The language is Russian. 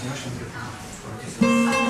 Снимаешь на?